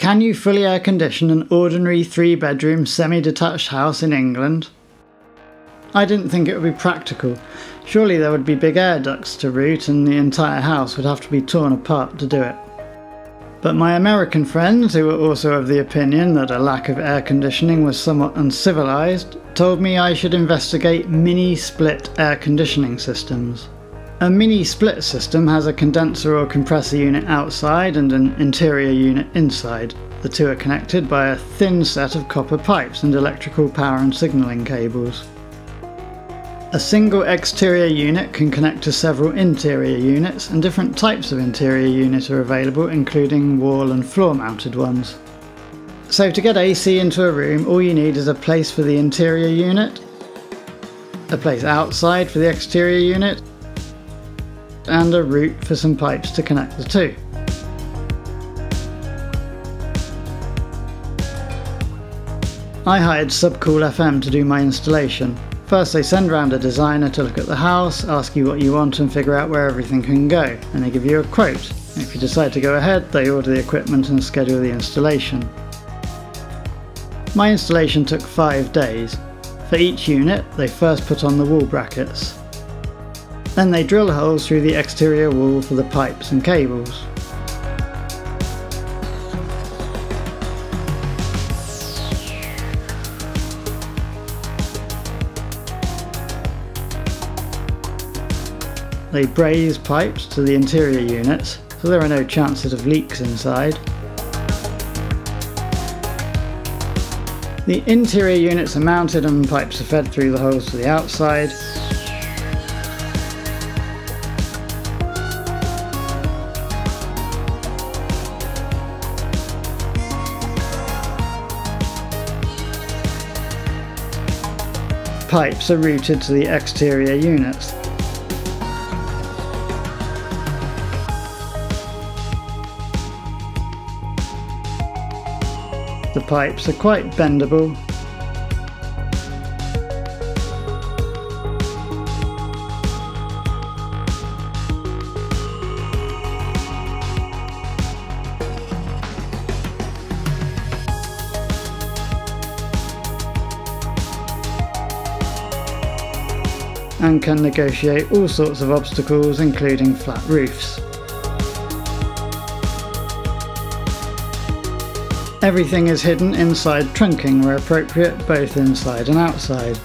Can you fully air condition an ordinary three bedroom semi detached house in England? I didn't think it would be practical. Surely there would be big air ducts to route and the entire house would have to be torn apart to do it. But my American friends, who were also of the opinion that a lack of air conditioning was somewhat uncivilized, told me I should investigate mini split air conditioning systems. A mini split system has a condenser or compressor unit outside and an interior unit inside. The two are connected by a thin set of copper pipes and electrical power and signalling cables. A single exterior unit can connect to several interior units, and different types of interior units are available, including wall and floor mounted ones. So, to get AC into a room, all you need is a place for the interior unit, a place outside for the exterior unit, and a route for some pipes to connect the two. I hired Subcool FM to do my installation, First, they send round a designer to look at the house, ask you what you want, and figure out where everything can go, and they give you a quote. If you decide to go ahead, they order the equipment and schedule the installation. My installation took five days. For each unit, they first put on the wall brackets. Then they drill holes through the exterior wall for the pipes and cables. They braze pipes to the interior units, so there are no chances of leaks inside. The interior units are mounted and pipes are fed through the holes to the outside. Pipes are routed to the exterior units. The pipes are quite bendable. And can negotiate all sorts of obstacles including flat roofs. Everything is hidden inside trunking where appropriate, both inside and outside.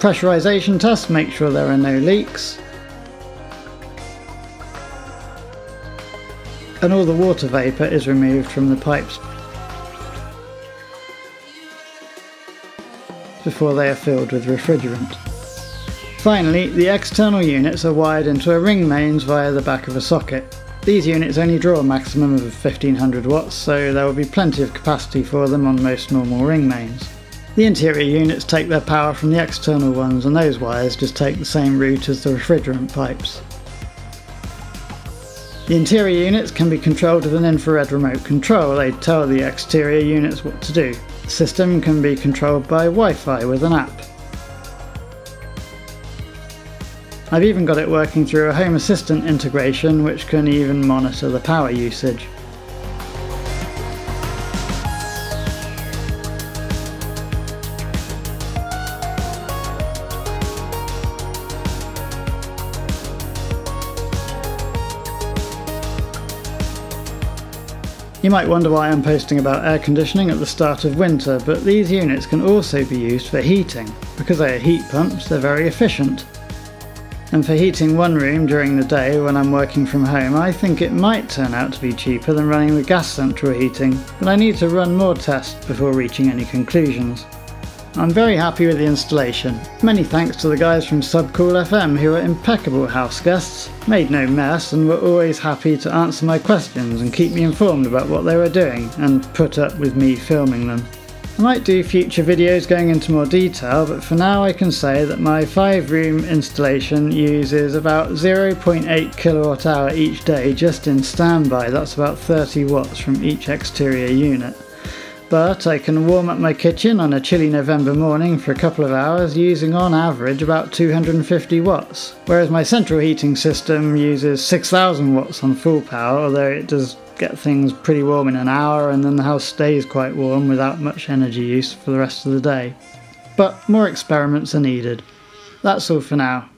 Pressurization test, make sure there are no leaks. And all the water vapour is removed from the pipes before they are filled with refrigerant. Finally, the external units are wired into a ring mains via the back of a socket. These units only draw a maximum of 1500 watts, so there will be plenty of capacity for them on most normal ring mains. The interior units take their power from the external ones and those wires just take the same route as the refrigerant pipes. The interior units can be controlled with an infrared remote control, they tell the exterior units what to do. The system can be controlled by Wi-Fi with an app. I've even got it working through a Home Assistant integration which can even monitor the power usage. You might wonder why I'm posting about air conditioning at the start of winter, but these units can also be used for heating. Because they are heat pumps, they're very efficient. And for heating one room during the day when I'm working from home, I think it might turn out to be cheaper than running the gas central heating, but I need to run more tests before reaching any conclusions. I'm very happy with the installation. Many thanks to the guys from Subcool FM who were impeccable house guests, made no mess and were always happy to answer my questions and keep me informed about what they were doing and put up with me filming them. I might do future videos going into more detail, but for now I can say that my 5 room installation uses about 0.8 kilowatt hour each day just in standby, that's about 30 watts from each exterior unit. But I can warm up my kitchen on a chilly November morning for a couple of hours using on average about 250 watts, whereas my central heating system uses 6000 watts on full power, although it does get things pretty warm in an hour and then the house stays quite warm without much energy use for the rest of the day. But more experiments are needed. That's all for now.